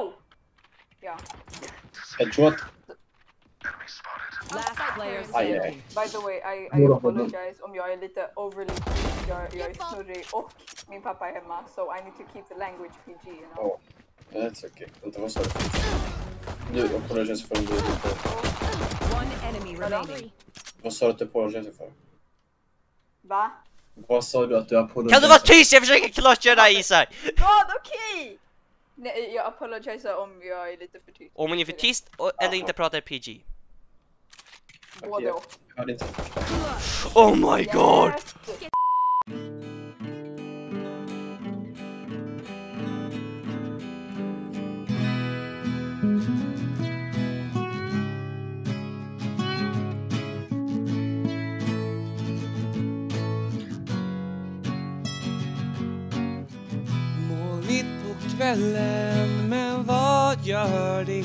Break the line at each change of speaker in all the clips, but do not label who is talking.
Au! Ja.
Headshot.
Last player
Aj, aj.
standing.
By the way, I, I
Bra,
apologize um, om jag är lite overly jag, jag är snurrig och min pappa är hemma so I need to keep the language PG you know.
Oh. That's okay. Vänta, vad sa du? Du, apologize för om du är lite...
One enemy remaining.
Vad sa du att du apologize för?
Va?
Vad sa du att du apologize
Kan du vara tyst? Jag försöker klotcha dig Isak!
God okej! Nej jag apologiserar om jag är lite för tyst.
Om hon är för tyst och, eller inte pratar PG.
Både och.
Oh my god!
Yes.
Kvällen, men vad gör det?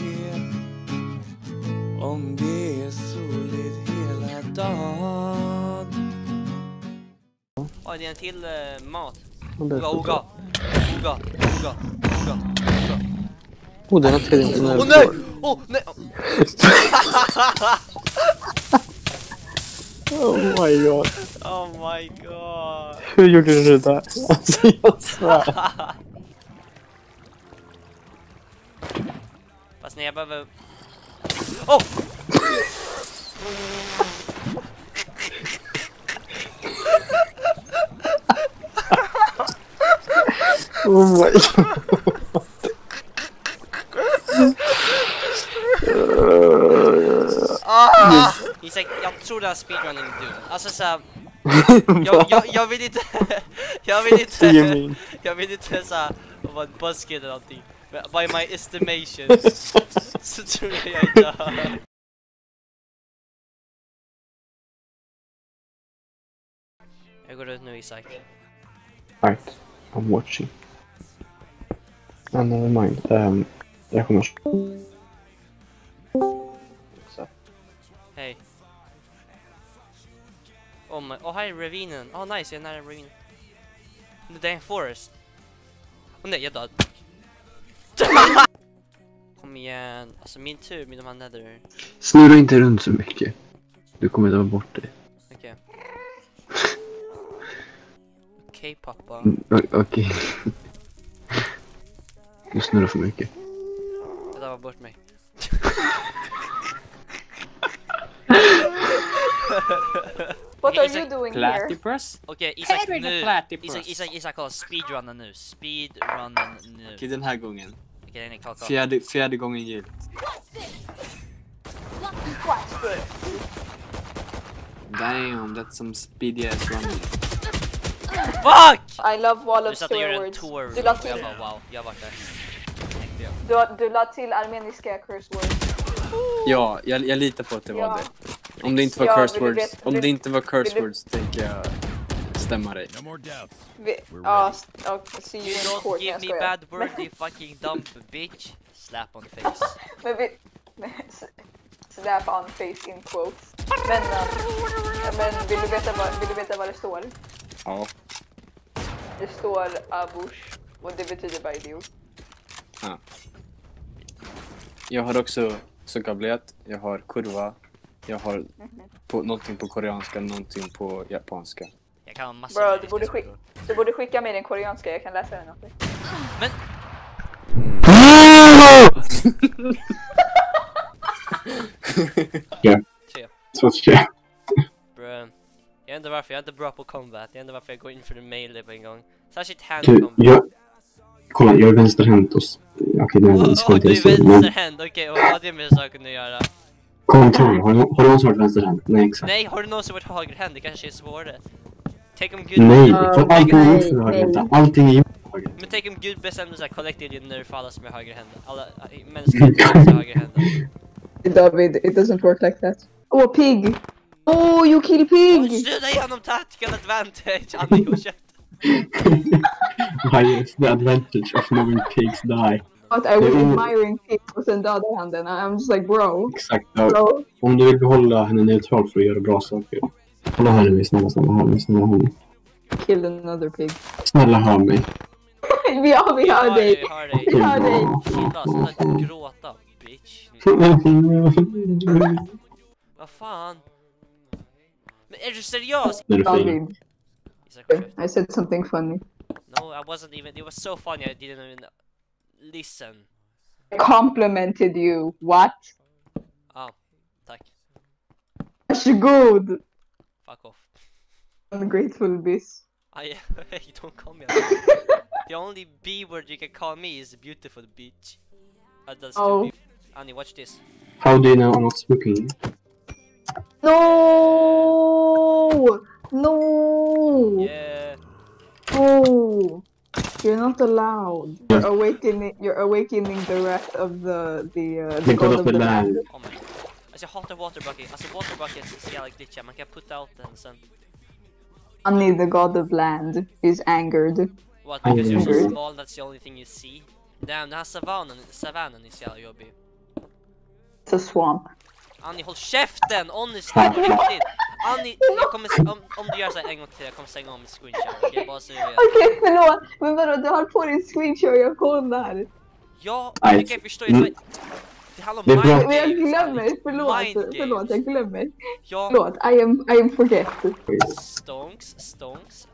Om det är soligt hela dagen
Oj, det är en till eh, mat. Oga, oga. Oga, oga, oga.
Oh, den har tredje inte
Åh nej! Åh nej!
Oh my god.
Oh my god!
Hur gjorde du det där? Alltså jag svär.
Fast nej, jag behöver... Oh!
Oh my god.
Ah! Isak, jag tror det är speedrunning du. Alltså såhär, jag, jag, jag vill inte, jag vill inte, jag vill inte såhär vara en buzzkid eller någonting. Men By my estimation så tror jag jag är död. Jag går ut nu Isak.
Right, I'm watching. Ah, never mind. Um, jag kommer... Så.
Hej. Oh my, oh hi ravinen. Oh nice, jag är nära ravinen. Det är en forest. Åh nej, jag är död. Kom igen. Alltså min tur med de här nether.
Snurra inte runt så mycket. Du kommer ta bort det.
Okej. Okej pappa.
Mm, Okej. Du snurrar för mycket.
Jag tar bort mig.
What are you
Isak-
doing here?
Platypus?
Okej Isak
Henry the
nu.
Platypus.
Isak, Isak, Isak kolla. Speedrunna nu. Speedrunna nu.
Okej, den här gången.
Okej den är klar klar.
Fjärde, fjärde gången gillt. Damn, that's some speedy ass running.
Fuck!
I love wall of swear words.
tour.
Du la
och jag
till,
bara wow, jag varit där.
Du, du la till armeniska curse words.
Ja, jag, jag litar på att det var
Ja.
det. Om det inte var
Ja,
curse words,
veta-
om det inte var curse words tänker jag stämma dig.
No more.
Vi, ja, ja, see you
You
in court.
give me bad word you fucking dumb bitch. Slap on face.
Men vi... Slap on face in quotes. Men, um, men vill, du veta vad, vill du veta vad det står?
Ja.
Det står abush och det betyder bara idiot.
Jag har också sukablet, jag har kurva, jag har på, någonting på koreanska, någonting på japanska.
Jag kan massa
Bro, du borde,
ryska
skick,
språk.
du borde skicka mig den koreanska, jag kan läsa den åt.
Men. Tre.
Så ska jag.
Bruh. Jag vet inte varför, jag är inte bra på combat. Jag vet inte varför jag går in för en melee på en gång. Särskilt hand
Du,
combat.
jag... Kolla, jag är vänsterhänt och... Okej, det
Åh,
är ska
åh,
inte
du är vänsterhänt, okej och vad har det med saken att göra?
Kontroll, har du, har du någonsin varit vänsterhänt? Nej, exakt.
Nej, har du någonsin varit högerhänt? Det kanske är svårare. Tänk om Gud...
Nej, för allting är gjort för högerhänta. Allting är gjort för högerhänta.
Men tänk om Gud bestämde såhär collectively nerf alla som är högerhända. Alla äh, mänskliga som är högerhända.
David, it doesn't work like that. Åh, oh, pig! Oh, you kill pig!
Sluta genom tactical advantage! Annie och kött.
Why is the advantage of knowing pigs die?
But I was admiring pig och sen dödade han den. I'm just like bro.
Exakt. Ja.
bro.
Om du vill behålla henne neutral för att göra bra saker. Kolla här mig, snälla, snälla, hör mig, snälla, hör mig.
Kill another pig.
Snälla, hör mig.
vi, ja, vi hör
Ja,
dig.
Vi hör dig.
Vi hör dig.
Chilla, sluta gråta bitch. Vad fan? Men är du seriös?
När du fin.
David, I said something funny.
No, I wasn't even. It was so funny I didn't even listen.
I complimented you. What?
Ah, tack.
Varsågod.
Fuck off.
Ungrateful bis.
I you don't call me. the only B word you can call me is beautiful bitch. Uh, that's
Oh.
Annie, watch this.
How do you know I'm not smoking?
No! No!
Yeah.
No! You're not allowed. You're awakening. You're awakening the wrath of the the uh,
The god of the land.
Oh my. Alltså jag hatar water bucket. Alltså water buckets är så jävla glitchiga. Man kan putta out den sen.
Only the god of land is angered.
What? Because you're so small that's the only thing you see? Damn, den här savannen, savannen är så jävla jobbig.
It's a swamp.
Annie, håll käften! Honestly, på riktigt! Annie, jag kommer, om, om du gör så här en gång till, jag kommer stänga av min screenshot. Okej, bara så du vet.
Okej, förlåt. Men vadå, du har på din screenshot, jag kollar.
Ja,
Nej,
jag kan förstå. Jag,
mm.
det handlar om mind
Men jag glömmer.
Annie.
Förlåt.
Mind.
Förlåt, jag glömmer.
Ja,
Förlåt. I am, I am forget.
stonks, stonks.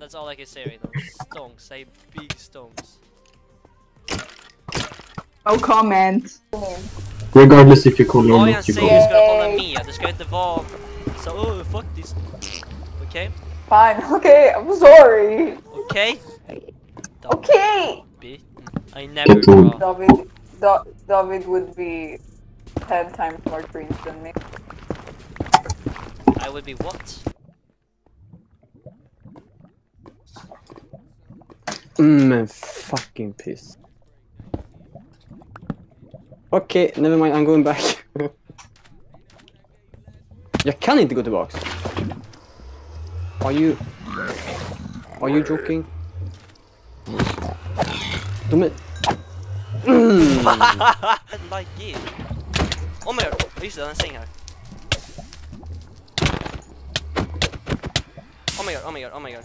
That's all I can say right now. Stonks, say big stonks.
No comment.
Regardless if you call it or
jag
not, you
säger
call it.
ska du hålla med. Det ska inte vara så oh fuck this. Okay.
Fine. Okay, I'm sorry.
Okej?
Okay.
Bit. I never
Get
draw.
David, da David would be ten times more cringe than me.
I would be what?
Mm, men fucking piss. Okay, never mind, I'm going back. Jag kan inte gå tillbaks. Are you... Are you joking? De är... Mm.
like it. Oh my god, just det, den säng här. Oh my god, oh my god, oh my god.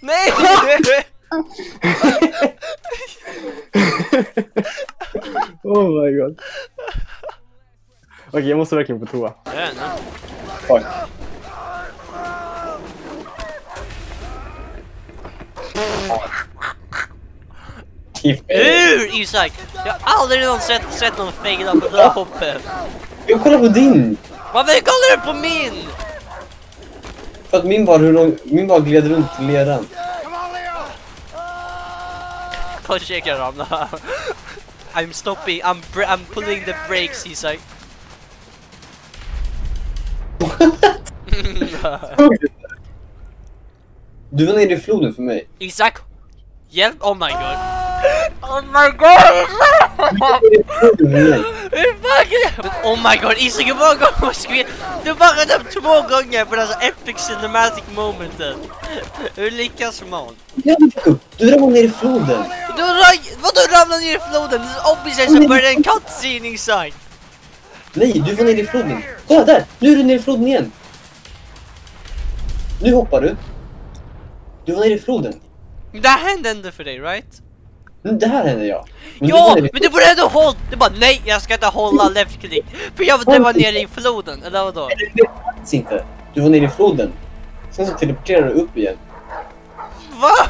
Nej.
Oh my god. Okej, jag måste verkligen på toa.
Keep it.
Ur Isak! Jag har aldrig någonsin sett, sett någon fejda på det där hoppet.
Jag kollar på din!
Varför kollar du på min?
För att min bara, hur lång, min bara gled runt i leran.
Check jag ramlar. I'm stopping, I'm, I'm pulling the brakes Isak.
Du var nere i floden för mig.
Isak! Hjälp! Oh my god! Oh my god! Oh my god Isak har jag skrivit? Du bara dömt två gånger på det här epic cinematic momentet. Hur lyckas man?
Jakob, du ramlade ner i floden.
Du ra- vadå ramla ner i floden? Obviously så började en cutscene Isak!
Nej, du var nere i floden. Kolla där! Nu är du nere i floden igen. Nu hoppar du. Du var nere i floden.
Det här hände ändå för dig right?
Men det här hände jag. Men
Ja!
i
Men du borde ändå hålla... Du bara nej jag ska inte hålla left click. För jag det var nere i floden, eller vadå?
Det fanns inte. Du var nere i floden. Sen så teleporterade du upp igen.
Va?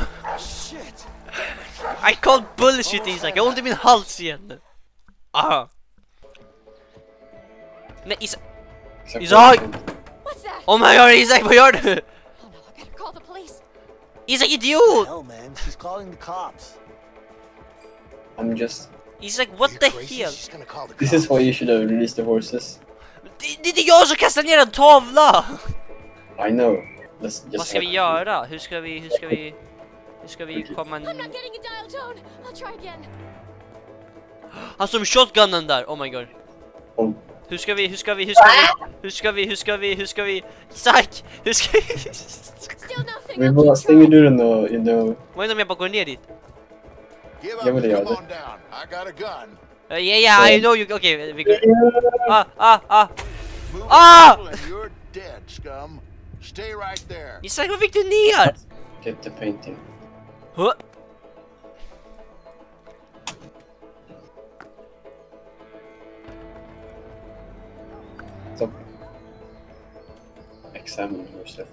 I called bullshit Isak, jag har ont i min hals igen. Aha. Nej Isak, Isak!
What's that?
Oh my god Isak vad gör du?
Call.
Isak idiot!
Hell, man, she's calling the cops.
I'm just...
Isak what
You're
the hell?
This is why you should have released the horses.
Det, det är inte jag som kastar ner en tavla!
I know. Let's just
Vad ska vi göra? Hur ska vi, hur ska vi... Hur ska vi komma...
I'm not getting a dial tone. I'll try again.
Han som shotgunnen där, oh my god.
Oh.
Hur ska vi, hur ska vi, hur ska vi, hur ska vi, hur ska vi, hur ska vi, Isak! Hur ska vi?
Still nothing.
Vi bara stänger dörren och, you know,
Vad om jag bara går ner dit?
Give
Jag
up
vill
come on down. I got a gun.
Uh, yeah, yeah, I know you, Okay, vi går. Ah, ah, ah. Ah!
a little and you're dead, scum. Stay right there.
Isak, vad fick du ner?
get the painting.
Huh?
Stop. Examine yourself.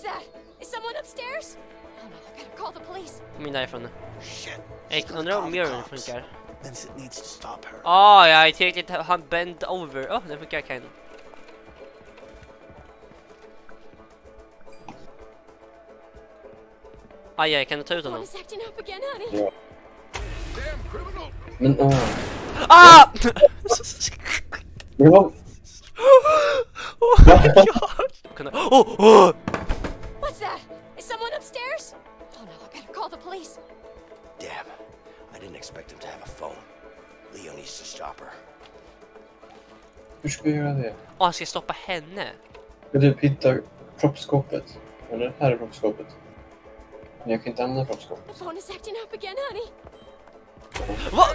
What's that? Is someone upstairs? Oh no, I better call the police.
Kom in därifrån nu.
Shit.
Jag undrar om mirrorn funkar.
Vincent needs to stop her.
Ah, jag är tillräckligt han bent over. Åh, oh, det funkar kind of. Aj, aj, kan du ta ut
Phone
honom?
is acting up again, honey.
Ja.
Damn criminal.
Men åh.
Ah!
Men vad?
oh my god! Kunna... Oh, oh!
Police.
Damn. I didn't expect him to have a phone. Leo needs to stop her.
Hur ska vi göra det?
Oh, han ska stoppa henne.
Ska du hitta proppskåpet? Eller? Här är proppskåpet. Men jag kan inte använda proppskåpet.
The phone is acting up again, honey.
Va?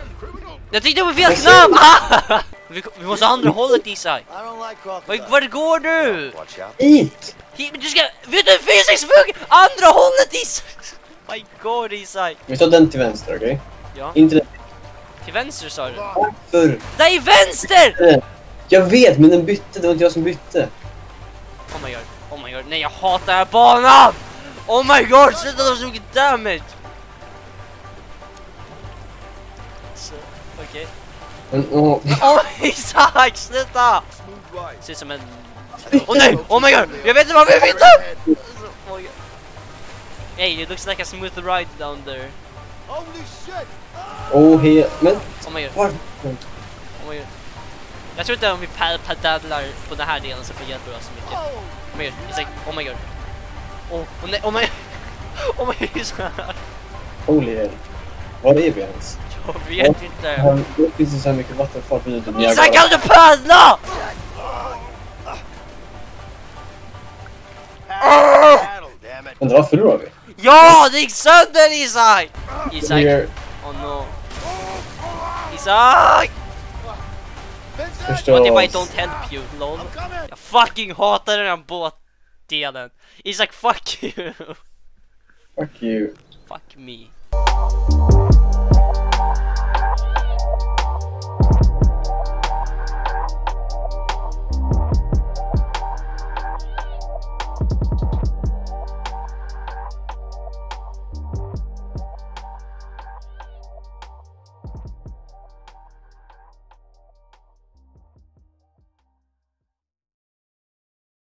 Jag tryckte på fel knapp! Ah! Vi, vi måste andra hållet Isak.
I don't like
Var,
crocodiles.
var går du?
Watch out.
Eat!
Hi- men Du ska... Vet du hur physics funkar? Andra hållet Isak! My god Isak.
Vi tar den till vänster, okej?
Ja,
Inte den.
till vänster sa du.
Varför?
Nej, vänster!
Jag vet, men den bytte. Det var inte jag som bytte.
Oh my god, oh my god, nej jag hatar den här banan! Oh my god, sluta ta så mycket damage! Okej.
Men åh.
Oh Isak, sluta! Ser ut som en... Oh nej, oh my god, jag vet inte vad vi bytte! Oh my god. Hey, it looks like a smooth ride down there.
Holy shit!
Åh, he... Men
Oh my god,
varför?
oh my god. Jag tror inte om vi pad padadlar på den här delen så får hjälper oss så mycket. Oh my god, Isak, oh my god. Oh, oh nej, oh my... Oh my god.
Holy hell. Var är vi ens?
Jag vet inte.
Här det finns det så här mycket vattenfall på typ
Isak kan du paddla!
Men vad förlorar vi?
Ja, det gick sönder Isak! Isak,
We're
oh no. Isak!
förstå
What if I don't help you, lol?
Coming.
Jag fucking hatar den här båtdelen. Isak, fuck you.
Fuck you.
fuck me.